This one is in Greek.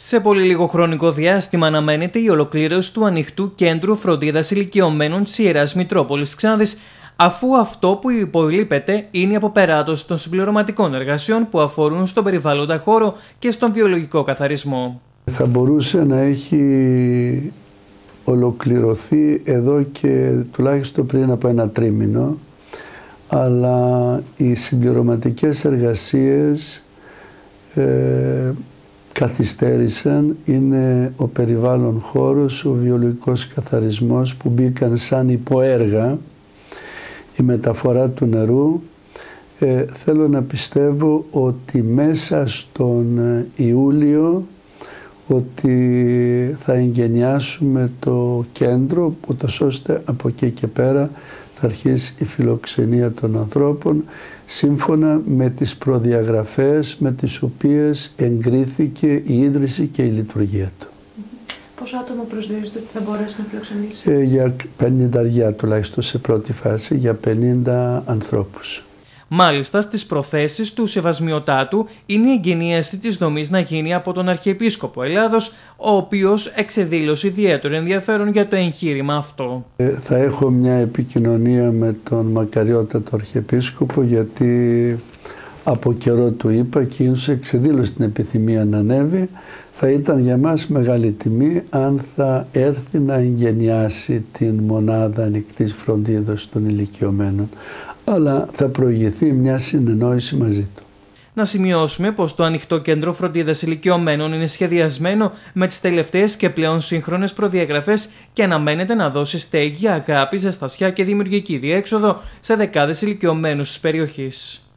Σε πολύ λίγο χρονικό διάστημα αναμένεται η ολοκλήρωση του ανοιχτού κέντρου φροντίδας ηλικιωμένων της Ιεράς Μητρόπολης Ξάνδης, αφού αυτό που υπολείπεται είναι η αποπεράτωση των συμπληρωματικών εργασιών που αφορούν στον περιβάλλοντα χώρο και στον βιολογικό καθαρισμό. Θα μπορούσε να έχει ολοκληρωθεί εδώ και τουλάχιστον πριν από ένα τρίμηνο, αλλά οι συμπληρωματικές εργασίες ε, καθυστέρησαν είναι ο περιβάλλον χώρος, ο βιολογικός καθαρισμός που μπήκαν σαν υποέργα, η μεταφορά του νερού. Ε, θέλω να πιστεύω ότι μέσα στον ε, Ιούλιο ότι θα εγγενιάσουμε το κέντρο, ούτως ώστε από εκεί και πέρα θα αρχίσει η φιλοξενία των ανθρώπων σύμφωνα με τις προδιαγραφές με τις οποίες εγκρίθηκε η ίδρυση και η λειτουργία του. Πόσα άτομα προσδιορίζετε ότι θα μπορέσει να φιλοξενήσει; Ε, για 50 τουλάχιστον σε πρώτη φάση, για 50 ανθρώπους. Μάλιστα, στις προθέσεις του Σεβασμιωτάτου είναι η εγγενίαση της δομής να γίνει από τον Αρχιεπίσκοπο Ελλάδος, ο οποίος εξεδήλωσε ιδιαίτερο ενδιαφέρον για το εγχείρημα αυτό. Ε, θα έχω μια επικοινωνία με τον μακαριότατο Αρχιεπίσκοπο, γιατί από καιρό του είπα και ίσως εξεδήλωσε την επιθυμία να ανέβει. Θα ήταν για μας μεγάλη τιμή αν θα έρθει να εγγενιάσει την μονάδα ανοιχτής φροντίδας των ηλικιωμένων αλλά θα προηγηθεί μια συνεννόηση μαζί του. Να σημειώσουμε πως το ανοιχτό κέντρο φροντίδας ηλικιωμένων είναι σχεδιασμένο με τις τελευταίες και πλέον σύγχρονες προδιαγραφές και αναμένεται να δώσει στέγη, αγάπη, ζεστασιά και δημιουργική διέξοδο σε δεκάδες ηλικιωμένους της περιοχής.